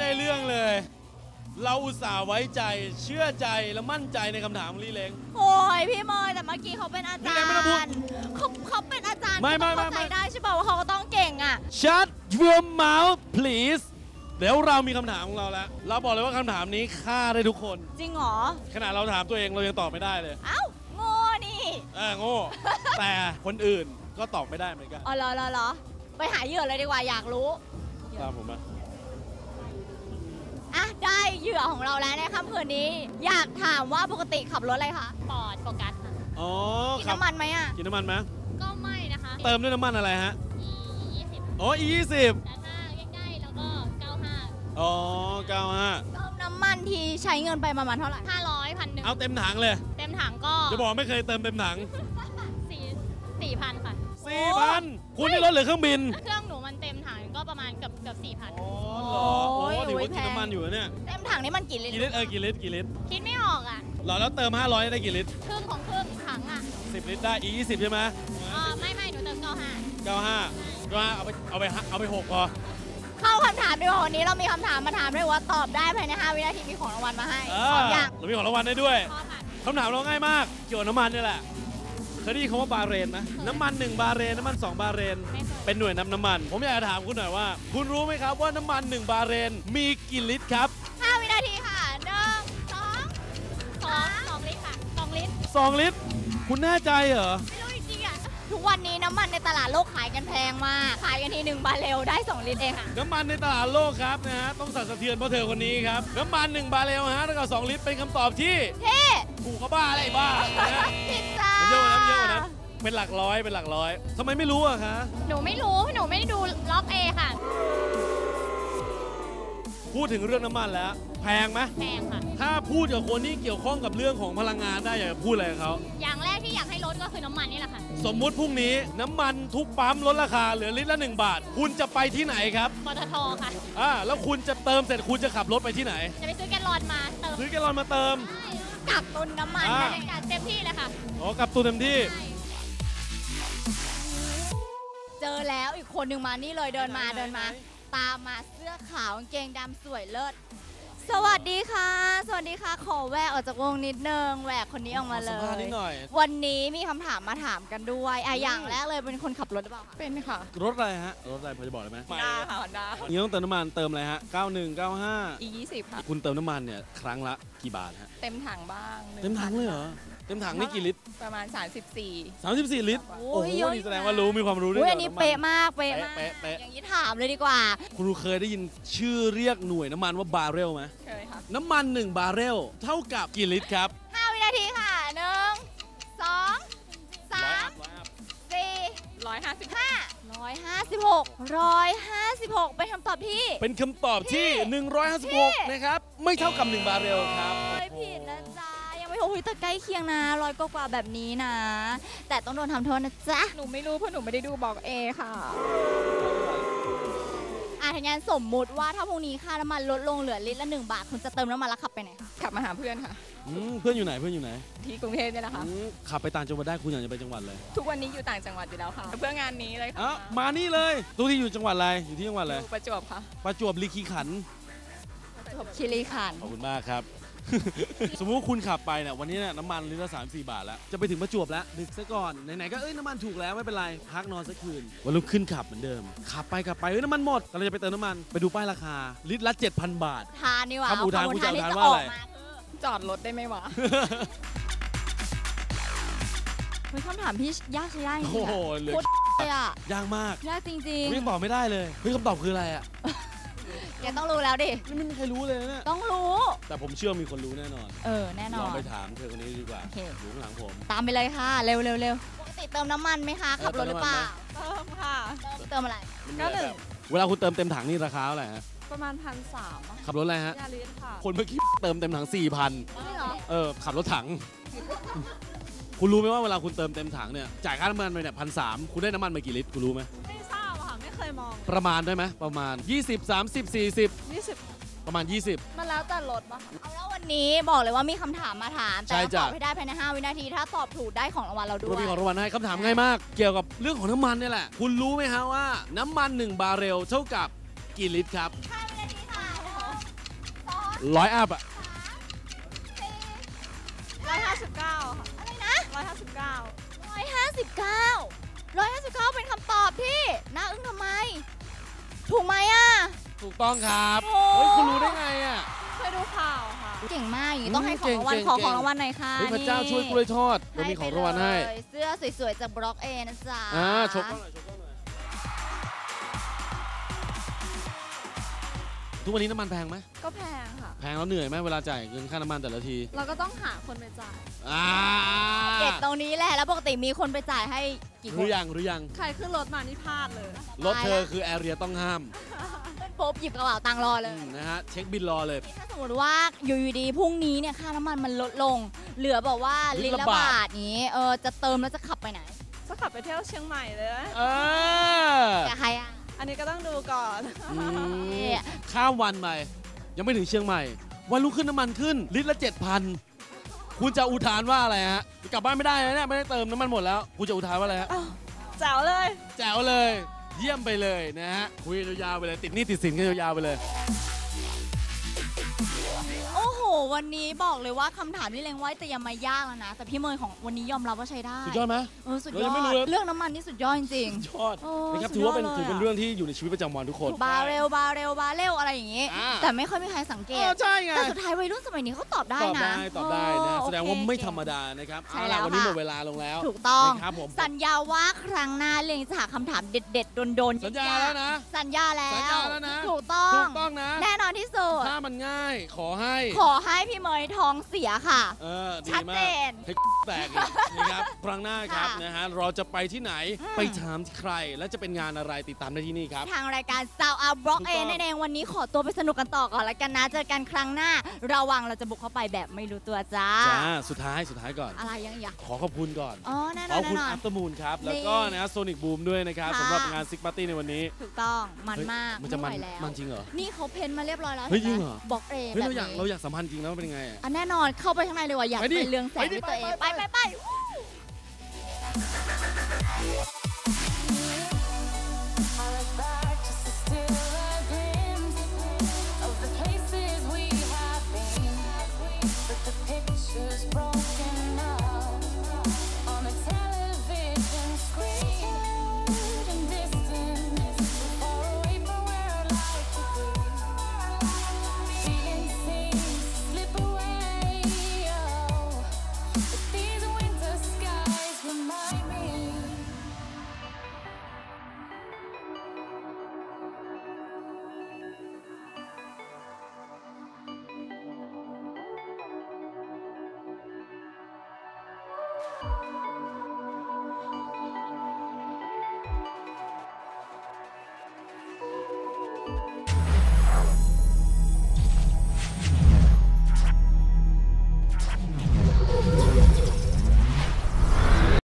ได้เรื่องเลย เราอุตส่าห์ไว้ใจเชื่อใจและมั่นใจในคำถามของลี่เล้ง โอ้ยพี่เมย์แต่เมื่อกี้เขาเป็นอาพี่จาเล็รกย์ไม่ต้องพูดเขาเขาเป็นอาจารย์ไม่ไม่เขาไม่เข้าใจไม่ได้ใช่ป่าวว่าเขาก็ต้องเก่งอะ Shut your mouth please เดี๋ยวเรามีคำถามของเราแล้ว เราบอกเลยว่าคำถามนี้ฆ่าได้ทุกคน จริงเหรอ ขนาดเราถามตัวเองเรายังตอบไม่ได้เลย เอ้าโง่นี่เออโง่ แต่คนอื่นก็ตอบไม่ได้เหมือนกัน อ๋อเหรอเหรอเหรอไปหาเหยื่อเลยดีกว่าอยากรู้ตามผมมา อะได้เหยื่อของเราแล้วในค่ำคืนนี้ อยากถามว่าปกติขับรถอะไรคะปอดโฟกัสค่ะอ๋อกินครับน้ำมันไหมอะกินน้ำมันไหมก็ไม่นะคะเติมด้วยน้ำมันอะไรฮะ อียี่สิบอ๋อ E 20 แต่ถ้าใกล้ๆแล้วก็เก้าห้าอ๋อ95เติมน้ำมันทีใช้เงินไปประมาณเท่าไหร่ห้าร้อยพันหนึ่งเอาเต็มถังเลยเต็มถังก็จะบอกไม่เคยเติมเต็มถังสี่สี่พันค่ะ4,000 คุณนี่รถหรือเครื่องบิน เครื่อง กือบเกือบสี่พัน อ๋อเหรอโอ้ถือว่ากินน้ำมันอยู่นะเนี่ยเต็มถังนี่มันกี่ลิตกี่รลิตรเออกี่ลิตรกี่ลิตรคิดไม่ออกอะหรอแล้วเติม 500 ได้กี่ลิตรครึ่งของครึ่งถังอะ10 ลิตรได้ E 20ใช่ไหมอ๋อไม่ไม่หนูเติมเก้าห้า95 95เอาไปเอาไปห้าเอาไป6พอเข้าคำถามดีกว่าวันนี้เรามีคำถามมาถามด้วยว่าตอบได้ภายใน5วินาทีมีของรางวัลมาให้เอสอองอย่างเรามีของรางวัลได้ด้วยพอค่ะคำถามเราง่ายมากเกี่ยวกับน้ำมันนี่แหละ เคยได้ยินคำว่าบาเรนไหมน้ำมัน 1 บาเรนน้ำมัน 2 บาเรนไม่เคยเป็นหน่วยนำน้ำมัน ผมอยากจะถามคุณหน่อยว่า คุณรู้ไหมครับว่าน้ำมัน 1 บาเรนมีกี่ลิตรครับ 5 วินาทีค่ะหนึ่งสองสองสองลิตรค่ะสองลิตร2ลิตร คุณแน่ใจเหรอ ไม่รู้จริงๆอะทุกวันนี้น้ำมันในตลาดโลกขายกันแพงมาก ขายกันทีหนึ่งบาร์เรลได้ 2 ลิตรเองค่ะ น้ำมันในตลาดโลกครับนะฮะต้องสั่นสะเทือนเพราะเธอคนนี้ครับน้ำมัน 1 บาเรลฮะเท่ากับ2ลิตรเป็นคำตอบที่เท่ถูกเขาบ้าอะไรบ้านะฮะ ผิดจ้ามัน เยอะกว่านั้นมันเยอะกว่านั้นเป็นหลักร้อยเป็นหลักร้อยทำไมไม่รู้อะคะหนูไม่รู้หนูไม่ได้ดูล็อกเอค่ะ พูดถึงเรื่องน้ำมันแล้ว แพงไหมแพงค่ะ ถ้าพูดกับคนที่เกี่ยวข้องกับเรื่องของพลังงานได้อยากจะพูดอะไรกับเขาอย่างแรกที่อยากให้ลดก็คือน้ำมันนี่แหละค่ะ สมมุติพรุ่งนี้น้ำมันทุกปั๊มลดราคาเหลือลิตรละ 1 บาท คุณจะไปที่ไหนครับปตทค่ะ อ่าแล้วคุณจะเติมเสร็จคุณจะขับรถไปที่ไหน จะไปซื้อแกลลอนมาเติมซื้อแกลลอนมาเติม กักตุนน้ำมันอ่าได้จัดเต็มที่เลยค่ะ อ๋อกับตัวเต็มที่ เจอแล้วอีกคนหนึ่งมานี่เลยเดินมาไหนเดินมา ไหน ตามมาเสื้อขาวกางเกงดำสวยเลิศ สวัสดีค่ะ สวัสดีค่ะ ขอแหวกออกจากวงนิดนึงแหวกคนนี้ออกมาเลสัมภาษณ์นิยดหน่อย วันนี้มีคำถามมาถามกันด้วยอะอืมอย่างแรกเลยเป็นคนขับรถหรือเปล่าคะเป็นค่ะรถอะไรฮะ รถอะไรพอจะบอกได้ไหมฮอนด้าค่ะฮอนด้านี่ต้องเติมน้ำมันเติมอะไรฮะ 91 95 อียี่สิบค่ะ คุณเติมน้ำมันเนี่ยครั้งละกี่บาทฮะ เต็มถังบ้างเต็มถังเลยเหรอ เต็มถังนี่กี่ลิตร ประมาณ 34 34 ลิตร โอ้โอ้ยโหเยอะนี่อยู่แสดงนะว่ารู้มีความรู้ด้วยอุ้ยกี่อันยวนี้กับำมัเป๊ะมาก เป๊ะมากเป๊ะเป๊ะเป๊ะ อย่างนี้ถามเลยดีกว่า คุณเคยได้ยินชื่อเรียกหน่วยน้ำมันว่าบาร์เรลไหมเคยค่ะน้ำมัน 1 บาร์เรลเท่ากับกี่ลิตรครับ 5 วินาทีค่ะหนึ่งสองสามสี่150ห้าร้อยห้าสิบหกร้อยห้าสิบหกเป็นคำตอบที่ เป็นคำตอบที่ที่ 156 นะครับ ไม่เท่ากับ 1 บาร์เรลครับเอ้ยผิดนะ จ๊ะยังไม่ถูกแต่ใกล้เคียงนะร้อยกว่าๆแบบนี้นะ แต่ต้องโดนทำโทษนะจ๊ะหนูไม่รู้เพราะหนูไม่ได้ดูบอกเอค่ะอะถ้างั้นสมมุติว่าถ้าพรุ่งนี้ค่าน้ำมันลดลงเหลือลิตรละหนึ่งบาทคุณจะเติมน้ำมันแล้วขับไปไหนคะขับมาหาเพื่อนค่ะ อืมเพื่อนอยู่ไหนเพื่อนอยู่ไหนที่กรุงเทพเนี่ยแหละค่ะ อืมขับไปต่างจังหวัดได้คุณอยากจะไปจังหวัดเลยทุกวันนี้อยู่ต่างจังหวัดอยู่แล้วค่ะ เพื่องานนี้เลยค่ะอะมานี่เลยทุกที่อยู่จังหวัดอะไรอยู่ที่จังหวัดอะไรอยู่ประจวบค่ะประจวบลีคีขันธ์ประจวบคีรีขันธ์ขอบคุณมากครับ สมมุติว่าคุณขับไปเนี่ยวันนี้เนี่ยน้ำมันลิตรละ3 4บาทแล้ว จะไปถึงประจวบแล้วดึกซะก่อนไหนๆก็เอ้ยน้ำมันถูกแล้วไม่เป็นไรพักนอนสักคืนวันรุ่งขึ้นขับเหมือนเดิม ขับไปขับไปเอ้ยน้ำมันหมดกำลังจะไปเติมน้ำมันไปดูป้ายราคาลิตรละ7,000 บาท ทานนี่หว่าคำอุทานเคุณจะอุที่ทานจะว่าออะไรอกมาคือจอดรถได้ไหมวะเฮ้ยคำถามพี่ยากใช้ได้จริโอ้งๆโหอะเหลือโคตรเลยอะยากมากยากจริงผมยังตอบไม่ได้เลยเฮ้ยคำตอบคืออะไรอะ ๆแกต้องรู้แล้วดิ นี่ไม่มีใครรู้เลยนะเนี่ยต้องรู้ แต่ผมเชื่อมีคนรู้แน่นอน เออ แน่นลอองน ไปถามเธอคนนี้ดีกว่าโอเค อยู่ข้างหลังผม ตามไปเลยค่ะ เร็วเร็วเร็วปกติเติมน้ำมันไหมคะขับรถหรือเปล่าเติมค่ะ เติมเติมอะไรก็หนึ่งเวลาคุณเติมเต็มถังนี่ราคาเท่าไหร่ฮะ ประมาณพันสามขับรถอะไรฮะ ยาลิสค่ะ คนเมื่อกี้ เติมเต็มถัง4,000จริงเหรอ เออ ขับรถถัง คุณรู้ไหมว่าเวลาคุณเติมเต็มถังเนี่ย จ่ายค่าน้ำมันไปเนี่ยพันสคุณได้น้ำมันไปกี่ลิตร คุณรู้ไหม เคยมองประมาณได้ไหมประมาณ 20 30 40 20ประมาณ 20 มันแล้วแต่รถปะเอาแล้ววันนี้บอกเลยว่ามีคำถามมาถาม แต่ใช่ต้องจ้ะ ตอบให้ได้ภายใน 5 วินาที ถ้าตอบถูกได้ของรางวัลเราด้วเรายมีของรางวัลให้คำถามง่ายมาก เกี่ยวกับเรื่องของน้ำมันเนี่ยแหละ คุณรู้ไหมฮะว่าน้ำมัน 1 บาร์เรลเท่ากับกี่ลิตรครับ5วินาทีค่ะร้อยอัพอะร้อยห้าสิบเก้าค่ะอะไรนะร้อยห้าสิบเก้า159 ถูกไหมอะ ถูกต้องครับโอ้ เฮ้ยคุณรู้ได้ไงอะเคยดูข่าวค่ะ เก่งมากอย่างนี้ต้องให้ของเก่งรางวัลเก่งขอเก่งของรางวัลหน่อยค่ะเฮ้ยพระเจ้านี่ช่วยกล้วยทอดเรามีของรางวัลให้ไปเลยเสื้อสวยๆจากบล็อกเอนะจ๊ะอ่าชกกล้องหน่อยชกกล้องหน่อยทุกวันนี้น้ำมันแพงไหมก็ แพงค่ะแพงแล้วเหนื่อยไหมเวลาจ่ายเงินค่าน้ำมันแต่ละที เราก็ต้องหาคนไปจ่าย อ่าเก็บตรงนี้แหละแล้วปกติมีคนไปจ่ายให้กี่ครู้นยังรู้ยังใครขึ้นรถมานี่พลาดเลย รถเธอคือแอเรียต้องห้ามขึ้นปุ๊บหยิบกระเป๋าตังค์รอเลอืย มนะฮะเช็คบินรอเลย ถ้าสมมติว่าอยู่ดีๆพรุ่งนี้เนี่ยค่าน้ำมันมันลดลง เหลือบอกว่าลิลิตตรรละละบาท บาทนี้เออจะเติมแล้วจะขับไปไหนจะขับไปเที่ยวเชียงใหม่เลยนะเออกับใครอะอันนี้ก็ต้องดูก่อน อืมข้ามวันไป ยังไม่ถึงเชียงใหม่ วันรุ่งขึ้นน้ำมันขึ้น ลิตรละเจ็ดพันคุณจะอุทานว่าอะไรฮะ กลับบ้านไม่ได้นะเนี่ยไม่ได้เติมน้ำมันหมดแล้ว คุณจะอุทานว่าอะไรฮะแจ๋วเลย แจ๋วเลย เยี่ยมไปเลยนะฮะ คุยกันยาวๆไปเลย ติดหนี่ติดสินกันยาวๆไปเลยโอ้โห วันนี้บอกเลยว่าคำถามที่เล็งไว้แต่ยังมายากแล้วนะ แต่พี่เมย์ของวันนี้ยอมรับว่าใช้ได้สุดยอดไหม เออสุดเรายยัองไม่รู้ด เลย เรื่องน้ำมันนี่สุดยอดจริง ยอดโอ้นะครับสุถืดอยว่าเป็นดลยถือเป็นเรื่องที่อยู่ในชีวิตประจำวันทุกคนบาเรลบาเรลบาเรลอะไรอย่างงี้ อ่า แต่ไม่ค่อยมีใครสังเกเอต อใช่ไง แต่สุดท้ายวัยรุ่นสมัยนี้เขาตอบได้ตอบนะได้ตอบได้นะโอแสดงว่าเค ไม่ธรรมดานะครับใช่เอาแล้ล่ะววันนี้ค่ะ หมดเวลาลงแล้ว ถูกต้อง นะครับผมสัญญาว่าครั้งหน้าเล็งจะหาคำถามเด็ดๆโดนๆสัญญาแล้วนะสัญญาแล้ว สัญญาแล้วนะ ถูกต้องถูกต้องนะ แน่นอนที่สุด ถ้ามันง่ายขอให้ ขอให้พี่เมย์ท้องเสียค่ะ เออดีชัดมาเจกน ให้แตกอีกนะครับ ครั้งหน้าครับค่ะนะฮะเราจะไปที่ไหนอืม ไปถามที่ใคร และจะเป็นงานอะไรติดตามได้ที่นี่ครับ ทางรายการ Sound Up Block ถูกเอต้อง นั่นเองวันนี้ขอตัวไปสนุกกันต่อก่อนแล้วกันนะ เจอกันครั้งหน้า ระวังเราจะบุกเข้าไปแบบไม่รู้ตัวจ้า จ้าสุดท้ายสุดท้ายก่อน อะไรยังอยากขอขอบคุณก่อน อ๋อแน่นขออนบแน่คุณนออันปเตอร์มูนครับ แล้วก็นะโซนิกบูมด้วยนะครับค่ะ สำหรับงานซิกปาร์ตี้ในวันนี้ถูกต้องมันเฮ้ยมากมันจะมันไไหวแล้วมันจริงเหรอ นี่เขาเพ้นมาเรียบร้อยแล้วเฮ้ยห็นไมจริงเหรอบอกเอเฮ้ยแบบเราอยากนี้ เราอยากสัมพันธ์จริงนะว่าเป็นยังไงอะอะแน่นอนเข้าไปข้างในเลยว่ะอยากไปดิไปเรืองแสงไปดิด้วยตัวเองไปไปไป ไปไป